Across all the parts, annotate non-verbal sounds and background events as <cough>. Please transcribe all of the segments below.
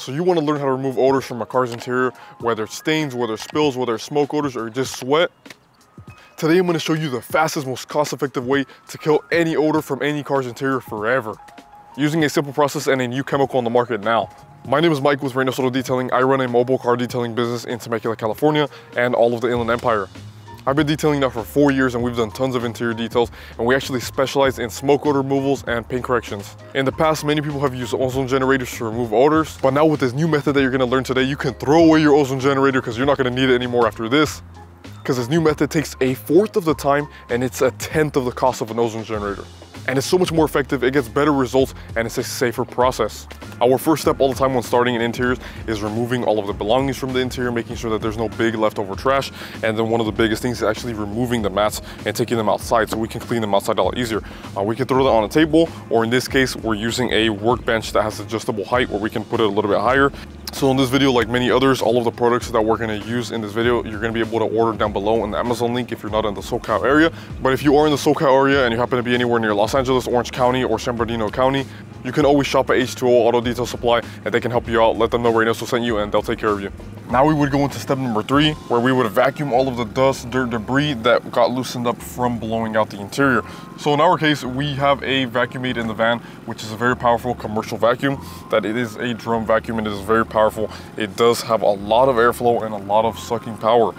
So you wanna learn how to remove odors from a car's interior, whether it's stains, whether it's spills, whether it's smoke odors, or just sweat. Today I'm gonna show you the fastest, most cost-effective way to kill any odor from any car's interior forever. Using a simple process and a new chemical on the market now. My name is Mike with Reynoso Auto Detailing. I run a mobile car detailing business in Temecula, California, and all of the Inland Empire. I've been detailing now for four years and we've done tons of interior details and we actually specialize in smoke odor removals and paint corrections. In the past, many people have used ozone generators to remove odors, but now with this new method that you're gonna learn today, you can throw away your ozone generator because you're not gonna need it anymore after this. Because this new method takes a fourth of the time and it's a tenth of the cost of an ozone generator and it's so much more effective, it gets better results, and it's a safer process. Our first step all the time when starting in interiors is removing all of the belongings from the interior, making sure that there's no big leftover trash, and then one of the biggest things is actually removing the mats and taking them outside so we can clean them outside a lot easier. Uh, we can throw that on a table, or in this case, we're using a workbench that has adjustable height where we can put it a little bit higher so in this video, like many others, all of the products that we're gonna use in this video, you're gonna be able to order down below in the Amazon link if you're not in the SoCal area. But if you are in the SoCal area and you happen to be anywhere near Los Angeles, Orange County, or San Bernardino County, you can always shop at H2O Auto Detail Supply and they can help you out. Let them know Reynoso sent you and they'll take care of you. Now we would go into step number three, where we would vacuum all of the dust, dirt, debris that got loosened up from blowing out the interior. So in our case, we have a vacuum made in the van, which is a very powerful commercial vacuum, that it is a drum vacuum, and it is very powerful. It does have a lot of airflow and a lot of sucking power.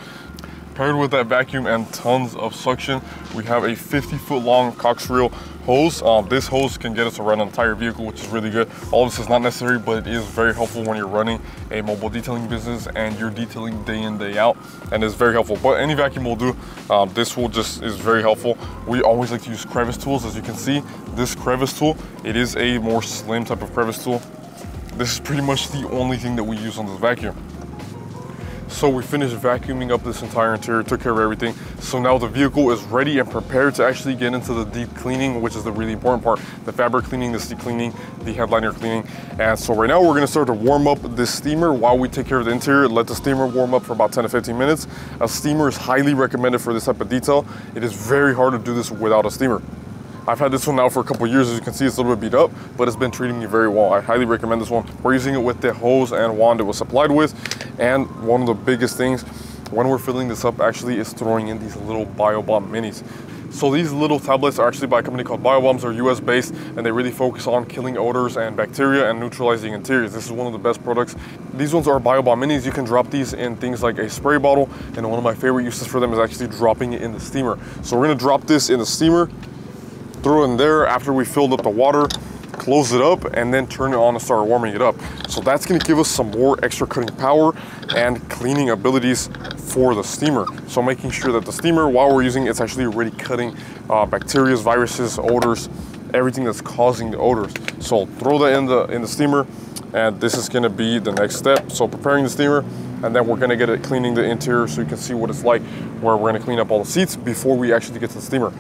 Paired with that vacuum and tons of suction, we have a 50 foot long Cox reel hose. Um, this hose can get us around an entire vehicle, which is really good. All this is not necessary, but it is very helpful when you're running a mobile detailing business and you're detailing day in, day out, and it's very helpful. But any vacuum will do. Um, this will just is very helpful. We always like to use crevice tools. As you can see, this crevice tool, it is a more slim type of crevice tool. This is pretty much the only thing that we use on this vacuum. So we finished vacuuming up this entire interior, took care of everything. So now the vehicle is ready and prepared to actually get into the deep cleaning, which is the really important part. The fabric cleaning, the seat cleaning, the headliner cleaning. And so right now we're gonna start to warm up this steamer while we take care of the interior. Let the steamer warm up for about 10 to 15 minutes. A steamer is highly recommended for this type of detail. It is very hard to do this without a steamer. I've had this one now for a couple years. As you can see, it's a little bit beat up, but it's been treating me very well. I highly recommend this one. We're using it with the hose and wand it was supplied with. And one of the biggest things when we're filling this up actually is throwing in these little BioBomb minis. So these little tablets are actually by a company called BioBombs. They're US based and they really focus on killing odors and bacteria and neutralizing interiors. This is one of the best products. These ones are BioBomb minis. You can drop these in things like a spray bottle. And one of my favorite uses for them is actually dropping it in the steamer. So we're gonna drop this in the steamer throw in there after we filled up the water, close it up, and then turn it on and start warming it up. So that's gonna give us some more extra cutting power and cleaning abilities for the steamer. So making sure that the steamer, while we're using it, it's actually already cutting uh, bacteria, viruses, odors, everything that's causing the odors. So throw that in the, in the steamer, and this is gonna be the next step. So preparing the steamer, and then we're gonna get it cleaning the interior so you can see what it's like, where we're gonna clean up all the seats before we actually get to the steamer.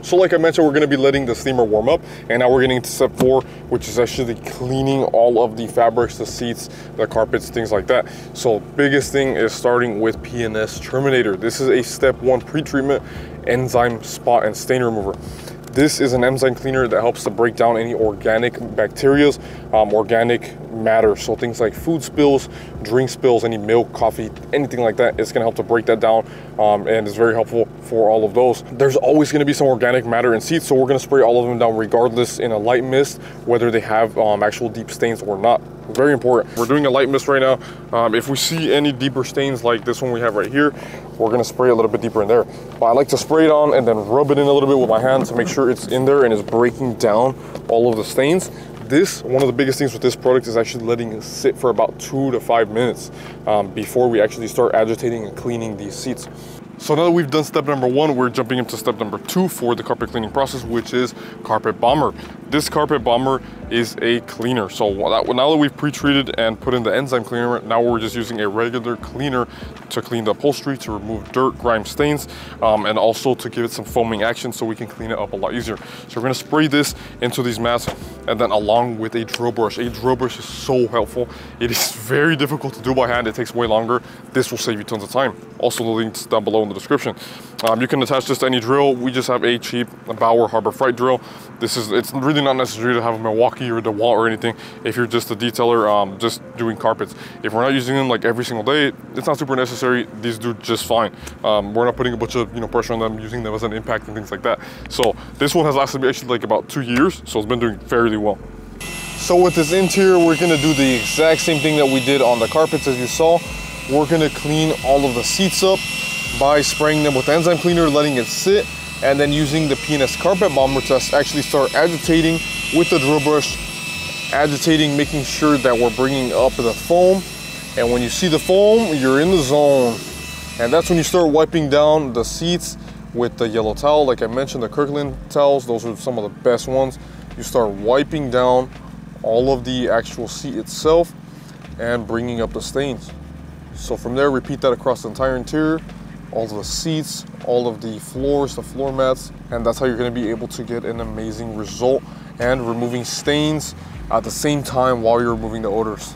So like I mentioned, we're gonna be letting the steamer warm up and now we're getting to step four, which is actually cleaning all of the fabrics, the seats, the carpets, things like that. So biggest thing is starting with P&S Terminator. This is a step one pre-treatment enzyme spot and stain remover. This is an enzyme cleaner that helps to break down any organic bacterias, um, organic matter. So things like food spills, drink spills, any milk, coffee, anything like that, it's gonna help to break that down um, and it's very helpful for all of those. There's always gonna be some organic matter in seeds, so we're gonna spray all of them down regardless in a light mist, whether they have um, actual deep stains or not. Very important. We're doing a light mist right now. Um, if we see any deeper stains like this one we have right here, we're gonna spray a little bit deeper in there. But I like to spray it on and then rub it in a little bit with my hand to make sure it's in there and it's breaking down all of the stains. This, one of the biggest things with this product is actually letting it sit for about two to five minutes um, before we actually start agitating and cleaning these seats. So now that we've done step number one, we're jumping into step number two for the carpet cleaning process, which is carpet bomber. This carpet bomber is a cleaner. So now that we've pre-treated and put in the enzyme cleaner, now we're just using a regular cleaner to clean the upholstery, to remove dirt, grime, stains, um, and also to give it some foaming action so we can clean it up a lot easier. So we're gonna spray this into these mats and then along with a drill brush. A drill brush is so helpful. It is <laughs> very difficult to do by hand. It takes way longer. This will save you tons of time. Also the links down below in the description. Um, you can attach this to any drill. We just have a cheap Bauer Harbor Freight drill. This is, it's really not necessary to have a Milwaukee or DeWalt or anything if you're just a detailer, um, just doing carpets. If we're not using them like every single day, it's not super necessary. These do just fine. Um, we're not putting a bunch of you know pressure on them, using them as an impact and things like that. So this one has lasted me actually like about two years, so it's been doing fairly well. So with this interior, we're gonna do the exact same thing that we did on the carpets as you saw. We're gonna clean all of the seats up by spraying them with enzyme cleaner, letting it sit, and then using the P&S carpet bomber to actually start agitating with the drill brush, agitating, making sure that we're bringing up the foam. And when you see the foam, you're in the zone. And that's when you start wiping down the seats with the yellow towel. Like I mentioned, the Kirkland towels, those are some of the best ones. You start wiping down all of the actual seat itself and bringing up the stains. So from there, repeat that across the entire interior, all of the seats, all of the floors, the floor mats, and that's how you're gonna be able to get an amazing result and removing stains at the same time while you're removing the odors.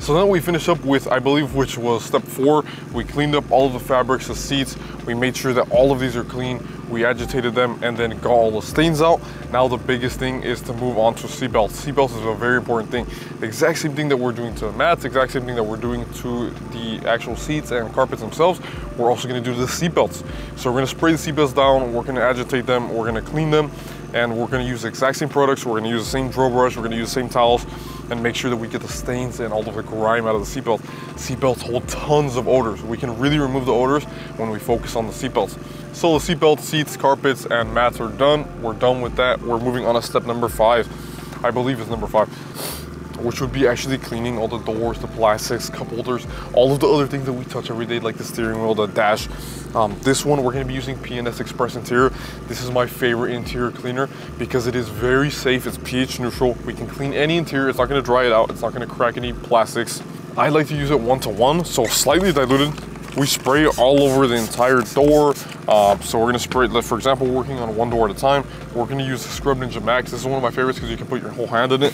So now we finish up with, I believe, which was step four. We cleaned up all of the fabrics, the seats. We made sure that all of these are clean. We agitated them and then got all the stains out. Now the biggest thing is to move on to seatbelts. Seatbelts is a very important thing. Exact same thing that we're doing to the mats, exact same thing that we're doing to the actual seats and carpets themselves, we're also gonna do the seatbelts. So we're gonna spray the seatbelts down, we're gonna agitate them, we're gonna clean them, and we're gonna use the exact same products. We're gonna use the same drill brush, we're gonna use the same towels, and make sure that we get the stains and all of the grime out of the seatbelt. Seatbelts hold tons of odors. We can really remove the odors when we focus on the seatbelts. So the seatbelt, seats, carpets, and mats are done. We're done with that. We're moving on to step number five. I believe it's number five which would be actually cleaning all the doors, the plastics, cup holders, all of the other things that we touch every day, like the steering wheel, the dash. Um, this one, we're gonna be using P&S Express Interior. This is my favorite interior cleaner because it is very safe, it's pH neutral. We can clean any interior, it's not gonna dry it out, it's not gonna crack any plastics. I like to use it one to one, so slightly diluted, we spray all over the entire door. Uh, so we're gonna spray, for example, working on one door at a time, we're gonna use the Scrub Ninja Max. This is one of my favorites because you can put your whole hand in it.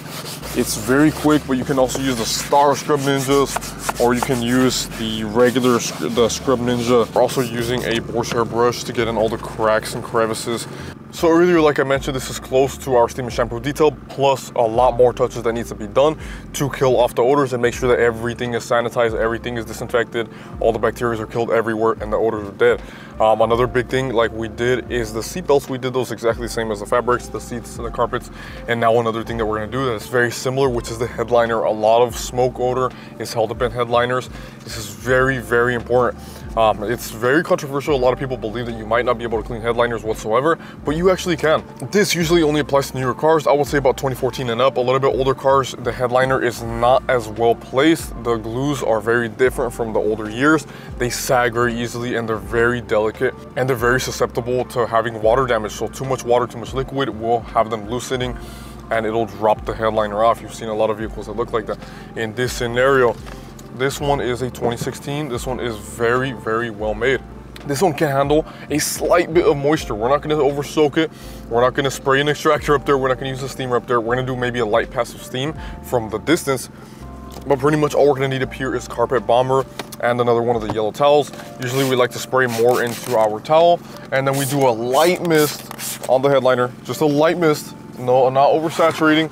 It's very quick, but you can also use the Star Scrub Ninjas, or you can use the regular the Scrub Ninja. We're also using a boar's hair brush to get in all the cracks and crevices. So earlier, like I mentioned, this is close to our steam and shampoo detail, plus a lot more touches that needs to be done to kill off the odors and make sure that everything is sanitized, everything is disinfected, all the bacteria are killed everywhere and the odors are dead. Um, another big thing like we did is the seat belts. We did those exactly the same as the fabrics, the seats, and the carpets. And now another thing that we're gonna do that is very similar, which is the headliner. A lot of smoke odor is held up in headliners. This is very, very important. Um, it's very controversial. A lot of people believe that you might not be able to clean headliners whatsoever, but you actually can. This usually only applies to newer cars. I would say about 2014 and up. A little bit older cars, the headliner is not as well placed. The glues are very different from the older years. They sag very easily and they're very delicate and they're very susceptible to having water damage. So too much water, too much liquid will have them loosening and it'll drop the headliner off. You've seen a lot of vehicles that look like that. In this scenario, this one is a 2016. This one is very, very well made. This one can handle a slight bit of moisture. We're not gonna over soak it. We're not gonna spray an extractor up there. We're not gonna use a steamer up there. We're gonna do maybe a light pass of steam from the distance. But pretty much all we're gonna need up here is carpet bomber and another one of the yellow towels. Usually we like to spray more into our towel. And then we do a light mist on the headliner. Just a light mist, no, not oversaturating.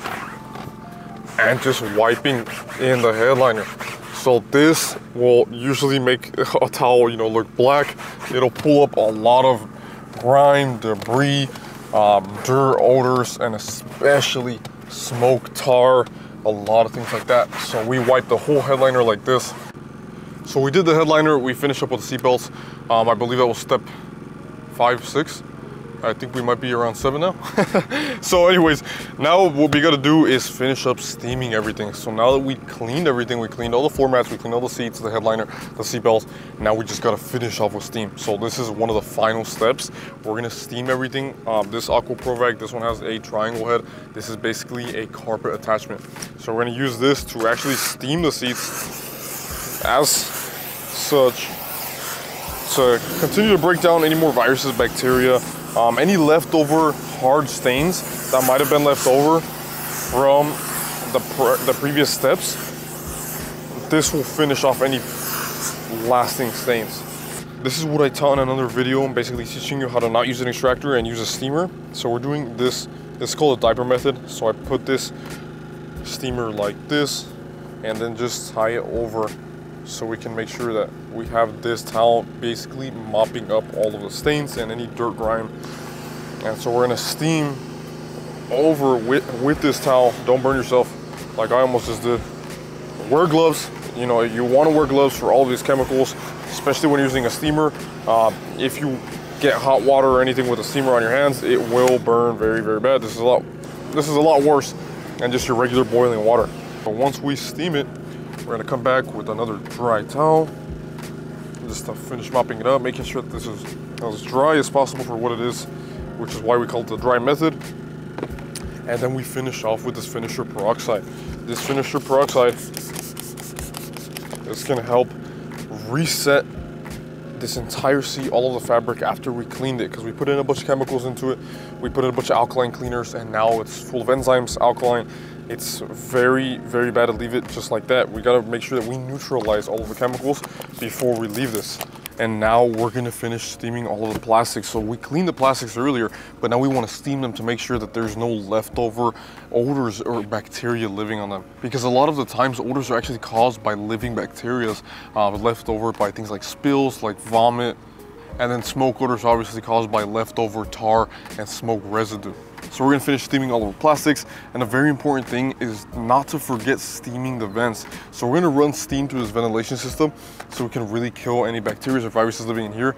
And just wiping in the headliner. So this will usually make a towel, you know, look black. It'll pull up a lot of grime, debris, um, dirt odors, and especially smoke, tar, a lot of things like that. So we wipe the whole headliner like this. So we did the headliner, we finished up with the seatbelts. Um, I believe that was step five, six. I think we might be around seven now. <laughs> so anyways, now what we gotta do is finish up steaming everything. So now that we cleaned everything, we cleaned all the floor mats, we cleaned all the seats, the headliner, the seat belts, now we just gotta finish off with steam. So this is one of the final steps. We're gonna steam everything. Um, this Aqua Provac, this one has a triangle head. This is basically a carpet attachment. So we're gonna use this to actually steam the seats as such to continue to break down any more viruses, bacteria, um, any leftover hard stains that might have been left over from the, pre the previous steps, this will finish off any lasting stains. This is what I taught in another video. I'm basically teaching you how to not use an extractor and use a steamer. So we're doing this, it's called a diaper method. So I put this steamer like this and then just tie it over so we can make sure that we have this towel basically mopping up all of the stains and any dirt grime. And so we're gonna steam over with, with this towel. Don't burn yourself like I almost just did. Wear gloves. You know, you wanna wear gloves for all these chemicals, especially when using a steamer. Uh, if you get hot water or anything with a steamer on your hands, it will burn very, very bad. This is a lot, this is a lot worse than just your regular boiling water. But once we steam it, we're gonna come back with another dry towel, just to finish mopping it up, making sure that this is as dry as possible for what it is, which is why we call it the dry method. And then we finish off with this finisher peroxide. This finisher peroxide is gonna help reset this entire seat, all of the fabric after we cleaned it, because we put in a bunch of chemicals into it. We put in a bunch of alkaline cleaners and now it's full of enzymes, alkaline, it's very, very bad to leave it just like that. We gotta make sure that we neutralize all of the chemicals before we leave this. And now we're gonna finish steaming all of the plastics. So we cleaned the plastics earlier, but now we wanna steam them to make sure that there's no leftover odors or bacteria living on them. Because a lot of the times odors are actually caused by living bacteria uh, left over by things like spills, like vomit, and then smoke odors obviously caused by leftover tar and smoke residue. So we're gonna finish steaming all of the plastics. And a very important thing is not to forget steaming the vents. So we're gonna run steam through this ventilation system so we can really kill any bacteria or viruses living in here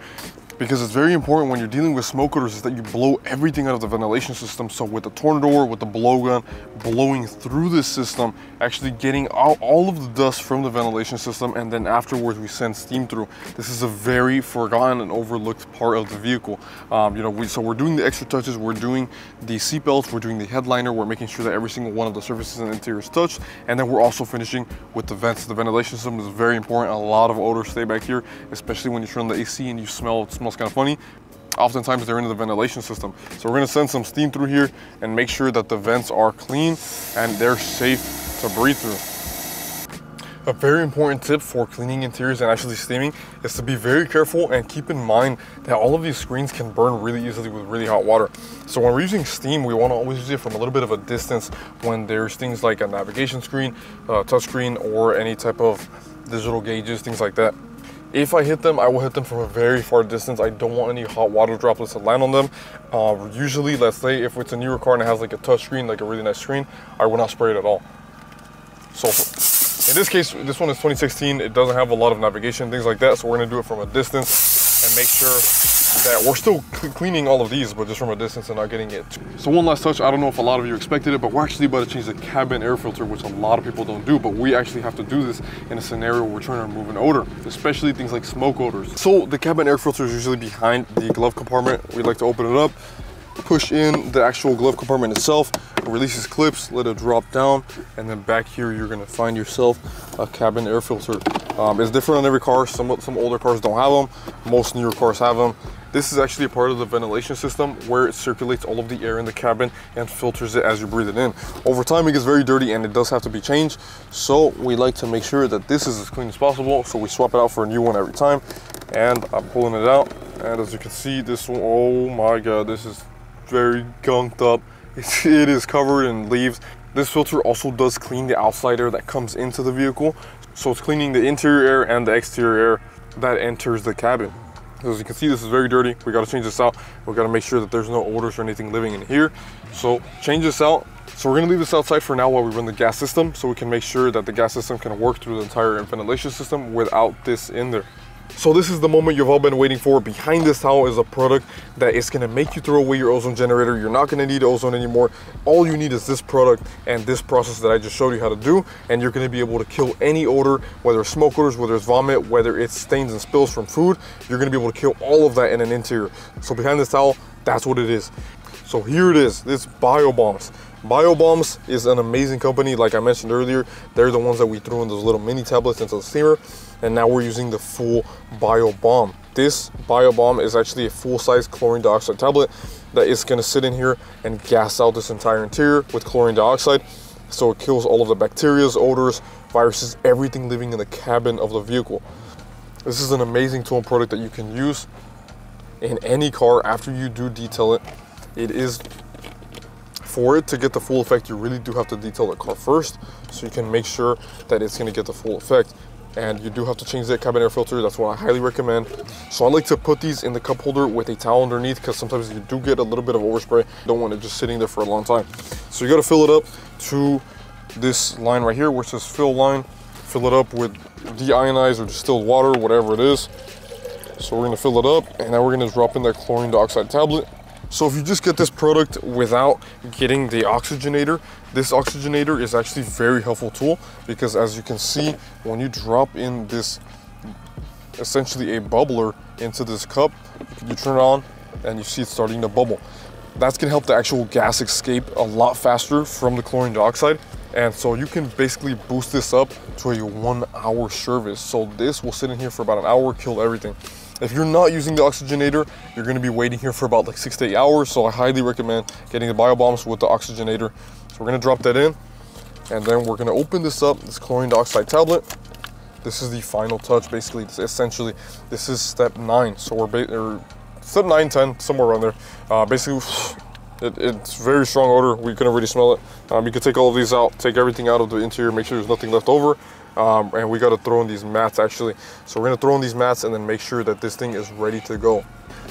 because it's very important when you're dealing with smoke odors is that you blow everything out of the ventilation system. So with the Tornador, with the blowgun, blowing through this system, actually getting out all of the dust from the ventilation system, and then afterwards we send steam through. This is a very forgotten and overlooked part of the vehicle. Um, you know, we, so we're doing the extra touches, we're doing the seatbelts, we're doing the headliner, we're making sure that every single one of the surfaces and interior is touched, and then we're also finishing with the vents. The ventilation system is very important. A lot of odors stay back here, especially when you turn the AC and you smell smells kind of funny. Oftentimes they're in the ventilation system. So we're gonna send some steam through here and make sure that the vents are clean and they're safe to breathe through. A very important tip for cleaning interiors and actually steaming is to be very careful and keep in mind that all of these screens can burn really easily with really hot water. So when we're using steam, we want to always use it from a little bit of a distance when there's things like a navigation screen, uh, touch screen, or any type of digital gauges, things like that. If I hit them, I will hit them from a very far distance. I don't want any hot water droplets to land on them. Uh, usually, let's say if it's a newer car and it has like a touch screen, like a really nice screen, I will not spray it at all. So in this case, this one is 2016. It doesn't have a lot of navigation, things like that. So we're gonna do it from a distance and make sure that we're still cleaning all of these, but just from a distance and not getting it. So one last touch, I don't know if a lot of you expected it, but we're actually about to change the cabin air filter, which a lot of people don't do, but we actually have to do this in a scenario where we're trying to remove an odor, especially things like smoke odors. So the cabin air filter is usually behind the glove compartment. We like to open it up, push in the actual glove compartment itself, releases clips, let it drop down, and then back here you're gonna find yourself a cabin air filter. Um, it's different on every car. Some, some older cars don't have them. Most newer cars have them. This is actually a part of the ventilation system where it circulates all of the air in the cabin and filters it as you breathe it in. Over time, it gets very dirty and it does have to be changed. So we like to make sure that this is as clean as possible. So we swap it out for a new one every time. And I'm pulling it out. And as you can see, this one, oh my God, this is very gunked up. <laughs> It's, it is covered in leaves. This filter also does clean the outside air that comes into the vehicle. So it's cleaning the interior air and the exterior air that enters the cabin. As you can see, this is very dirty. We gotta change this out. We gotta make sure that there's no odors or anything living in here. So change this out. So we're gonna leave this outside for now while we run the gas system so we can make sure that the gas system can work through the entire ventilation system without this in there. So this is the moment you've all been waiting for. Behind this towel is a product that is gonna make you throw away your ozone generator. You're not gonna need ozone anymore. All you need is this product and this process that I just showed you how to do. And you're gonna be able to kill any odor, whether it's smoke odors, whether it's vomit, whether it's stains and spills from food. You're gonna be able to kill all of that in an interior. So behind this towel, that's what it is. So here it is, this BioBombs. BioBombs is an amazing company. Like I mentioned earlier, they're the ones that we threw in those little mini tablets into the steamer. And now we're using the full BioBomb. This BioBomb is actually a full-size chlorine dioxide tablet that is gonna sit in here and gas out this entire interior with chlorine dioxide. So it kills all of the bacteria, odors, viruses, everything living in the cabin of the vehicle. This is an amazing tool and product that you can use in any car after you do detail it. It is, for it to get the full effect, you really do have to detail the car first so you can make sure that it's gonna get the full effect. And you do have to change that cabin air filter. That's what I highly recommend. So I like to put these in the cup holder with a towel underneath because sometimes you do get a little bit of overspray. You don't want it just sitting there for a long time. So you gotta fill it up to this line right here, which is fill line. Fill it up with deionized or distilled water, whatever it is. So we're gonna fill it up and now we're gonna drop in that chlorine dioxide tablet. So if you just get this product without getting the oxygenator, this oxygenator is actually a very helpful tool because as you can see, when you drop in this, essentially a bubbler into this cup, you turn it on and you see it starting to bubble. That's gonna help the actual gas escape a lot faster from the chlorine dioxide. And so you can basically boost this up to a one hour service. So this will sit in here for about an hour, kill everything. If you're not using the oxygenator, you're gonna be waiting here for about like six to eight hours. So I highly recommend getting the BioBombs with the oxygenator. So we're gonna drop that in and then we're gonna open this up, this chlorine dioxide tablet. This is the final touch, basically. this, essentially, this is step nine. So we're, step nine, 10, somewhere around there. Uh, basically, <sighs> it, it's very strong odor. We couldn't really smell it. Um, you can take all of these out, take everything out of the interior, make sure there's nothing left over. Um, and we got to throw in these mats actually. So we're gonna throw in these mats and then make sure that this thing is ready to go.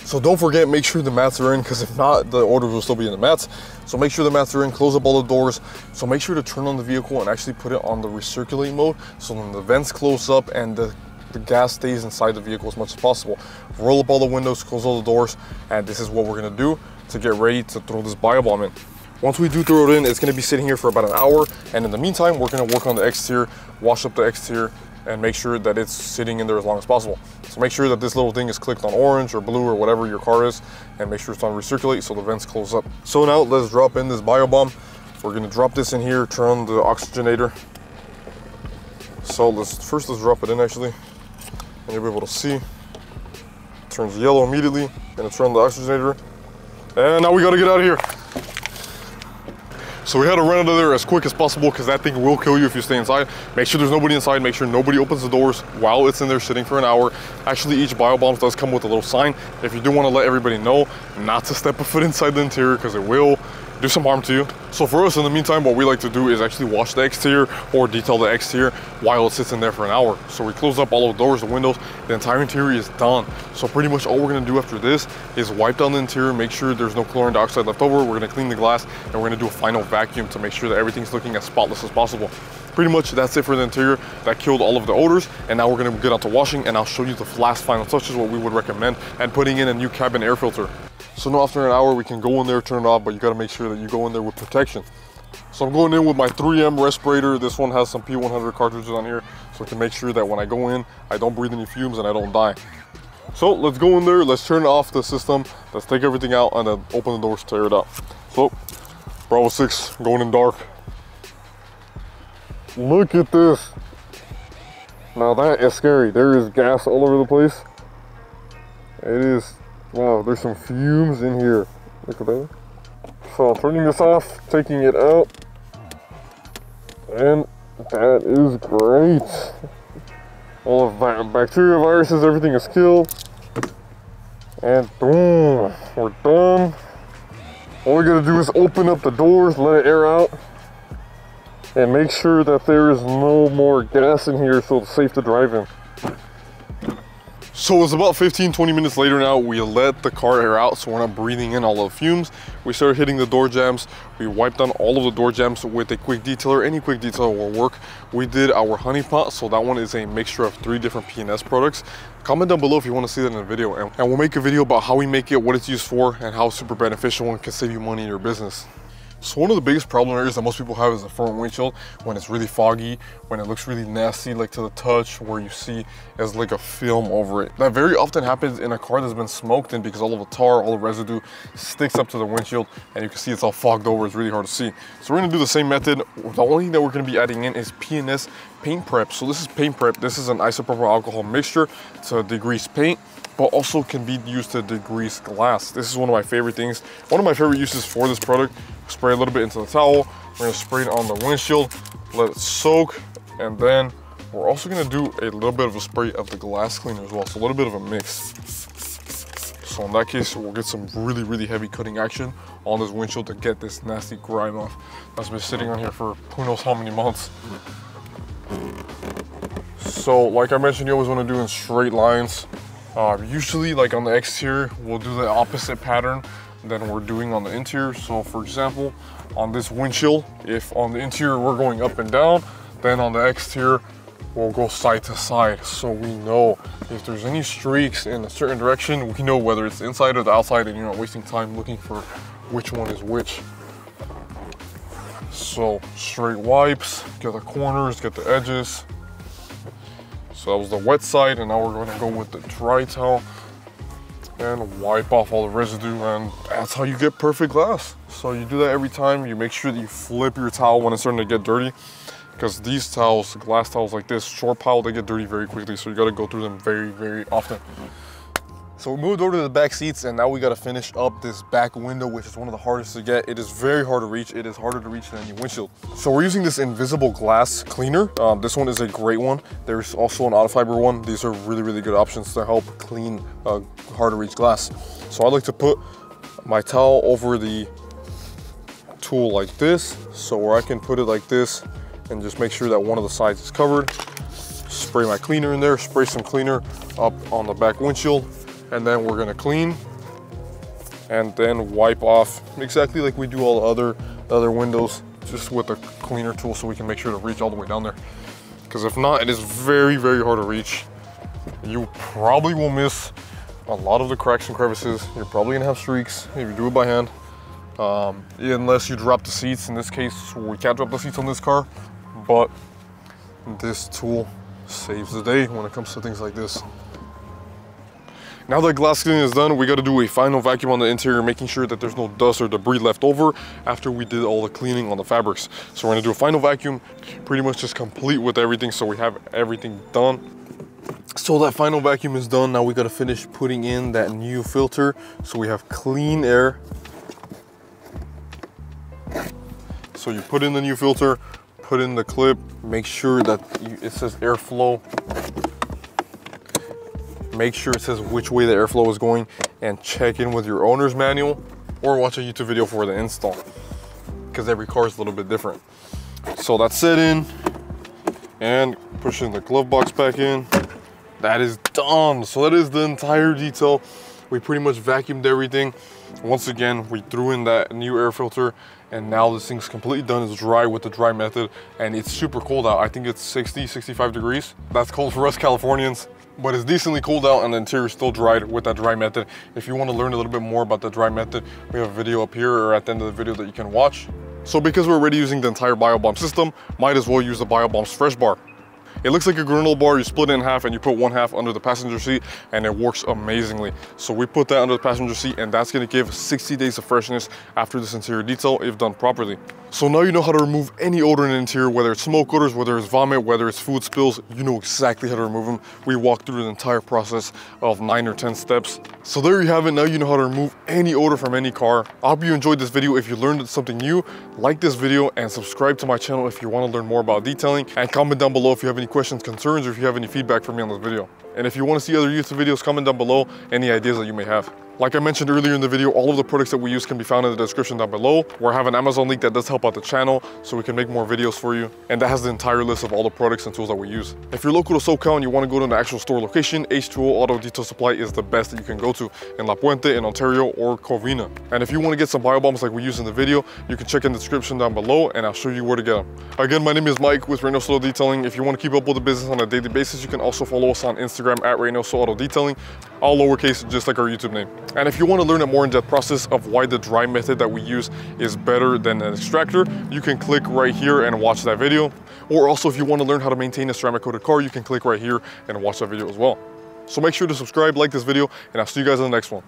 So don't forget, make sure the mats are in because if not, the orders will still be in the mats. So make sure the mats are in, close up all the doors. So make sure to turn on the vehicle and actually put it on the recirculate mode. So when the vents close up and the, the gas stays inside the vehicle as much as possible. Roll up all the windows, close all the doors, and this is what we're gonna do to get ready to throw this biobomb in. Once we do throw it in, it's gonna be sitting here for about an hour. And in the meantime, we're gonna work on the exterior, wash up the exterior, and make sure that it's sitting in there as long as possible. So make sure that this little thing is clicked on orange or blue or whatever your car is, and make sure it's on recirculate so the vents close up. So now let's drop in this biobomb. We're gonna drop this in here, turn on the oxygenator. So let's first let's drop it in actually, and you'll be able to see. It turns yellow immediately, gonna turn on the oxygenator. And now we gotta get out of here. So we had to run out of there as quick as possible because that thing will kill you if you stay inside. Make sure there's nobody inside. Make sure nobody opens the doors while it's in there sitting for an hour. Actually, each BioBombs does come with a little sign. If you do want to let everybody know not to step a foot inside the interior because it will do some harm to you. So for us, in the meantime, what we like to do is actually wash the exterior or detail the exterior while it sits in there for an hour. So we close up all the doors, the windows, the entire interior is done. So pretty much all we're gonna do after this is wipe down the interior, make sure there's no chlorine dioxide left over. We're gonna clean the glass and we're gonna do a final vacuum to make sure that everything's looking as spotless as possible. Pretty much that's it for the interior. That killed all of the odors. And now we're gonna get out to washing and I'll show you the last final touches, what we would recommend, and putting in a new cabin air filter. So now after an hour, we can go in there, turn it off, but you gotta make sure that you go in there with protection. So I'm going in with my 3M respirator. This one has some P100 cartridges on here, so I can make sure that when I go in, I don't breathe any fumes and I don't die. So let's go in there, let's turn off the system, let's take everything out and then open the doors, tear it out. So, Bravo 6 going in dark. Look at this. Now that is scary. There is gas all over the place. It is Wow, there's some fumes in here. Look at that. So turning this off, taking it out. And that is great. All of that bacteria, viruses, everything is killed. And boom, we're done. All we gotta do is open up the doors, let it air out, and make sure that there is no more gas in here so it's safe to drive in. So it's about 15, 20 minutes later now. We let the car air out so we're not breathing in all the fumes. We started hitting the door jambs. We wiped down all of the door jambs with a quick detailer. Any quick detailer will work. We did our honey pot. So that one is a mixture of three different P&S products. Comment down below if you want to see that in a video. And, and we'll make a video about how we make it, what it's used for, and how super beneficial and can save you money in your business. So one of the biggest problem areas that most people have is the front windshield when it's really foggy, when it looks really nasty like to the touch, where you see as like a film over it. That very often happens in a car that's been smoked in because all of the tar, all the residue sticks up to the windshield and you can see it's all fogged over, it's really hard to see. So we're gonna do the same method. The only thing that we're gonna be adding in is P&S paint prep. So this is paint prep. This is an isopropyl alcohol mixture to degrease paint but also can be used to degrease glass. This is one of my favorite things. One of my favorite uses for this product spray a little bit into the towel. We're gonna spray it on the windshield, let it soak, and then We're also gonna do a little bit of a spray of the glass cleaner as well, so a little bit of a mix. So in that case, we'll get some really, really heavy cutting action on this windshield to get this nasty grime off that's been sitting on here for who knows how many months. So like I mentioned, you always wanna do in straight lines. Uh, usually like on the exterior, we'll do the opposite pattern than we're doing on the interior. So for example, on this windshield, if on the interior we're going up and down, then on the exterior, we'll go side to side. So we know if there's any streaks in a certain direction, we can know whether it's inside or the outside and you're not wasting time looking for which one is which. So straight wipes, get the corners, get the edges. So that was the wet side and now we're gonna go with the dry towel and wipe off all the residue and that's how you get perfect glass. So you do that every time. You make sure that you flip your towel when it's starting to get dirty because these towels, glass towels like this, short pile, they get dirty very quickly. So you gotta go through them very, very often. So we moved over to the back seats and now we gotta finish up this back window, which is one of the hardest to get. It is very hard to reach. It is harder to reach than any windshield. So we're using this invisible glass cleaner. Um, this one is a great one. There's also an auto fiber one. These are really, really good options to help clean uh, hard to reach glass. So I like to put my towel over the tool like this. So where I can put it like this and just make sure that one of the sides is covered. Spray my cleaner in there, spray some cleaner up on the back windshield and then we're gonna clean and then wipe off exactly like we do all the other, other windows just with a cleaner tool so we can make sure to reach all the way down there. Because if not, it is very, very hard to reach. You probably will miss a lot of the cracks and crevices. You're probably gonna have streaks if you do it by hand. Um, unless you drop the seats. In this case, we can't drop the seats on this car, but this tool saves the day when it comes to things like this. Now that glass cleaning is done, we gotta do a final vacuum on the interior, making sure that there's no dust or debris left over after we did all the cleaning on the fabrics. So we're gonna do a final vacuum, pretty much just complete with everything so we have everything done. So that final vacuum is done. Now we gotta finish putting in that new filter so we have clean air. So you put in the new filter, put in the clip, make sure that you, it says airflow make sure it says which way the airflow is going and check in with your owner's manual or watch a YouTube video for the install because every car is a little bit different. So that's set in and pushing the glove box back in. That is done. So that is the entire detail. We pretty much vacuumed everything. Once again, we threw in that new air filter and now this thing's completely done. It's dry with the dry method and it's super cold out. I think it's 60, 65 degrees. That's cold for us Californians but it's decently cooled out and the interior is still dried with that dry method. If you want to learn a little bit more about the dry method, we have a video up here or at the end of the video that you can watch. So because we're already using the entire BioBomb system, might as well use the BioBomb's Fresh Bar. It looks like a granola bar, you split it in half and you put one half under the passenger seat and it works amazingly. So we put that under the passenger seat and that's gonna give 60 days of freshness after this interior detail if done properly. So now you know how to remove any odor in the interior, whether it's smoke odors, whether it's vomit, whether it's food spills, you know exactly how to remove them. We walked through the entire process of nine or 10 steps. So there you have it, now you know how to remove any odor from any car. I hope you enjoyed this video. If you learned something new, like this video and subscribe to my channel if you wanna learn more about detailing and comment down below if you have any questions, concerns, or if you have any feedback for me on this video. And if you wanna see other YouTube videos, comment down below any ideas that you may have. Like I mentioned earlier in the video, all of the products that we use can be found in the description down below, I have an Amazon link that does help out the channel so we can make more videos for you. And that has the entire list of all the products and tools that we use. If you're local to SoCal and you want to go to an actual store location, H2O Auto Detail Supply is the best that you can go to in La Puente, in Ontario, or Covina. And if you want to get some BioBombs like we use in the video, you can check in the description down below and I'll show you where to get them. Again, my name is Mike with Reynoso Auto Detailing. If you want to keep up with the business on a daily basis, you can also follow us on Instagram at Reynoso Auto Detailing, all lowercase, just like our YouTube name. And if you want to learn a more in-depth process of why the dry method that we use is better than an extractor, you can click right here and watch that video. Or also if you want to learn how to maintain a ceramic coated car, you can click right here and watch that video as well. So make sure to subscribe, like this video, and I'll see you guys in the next one.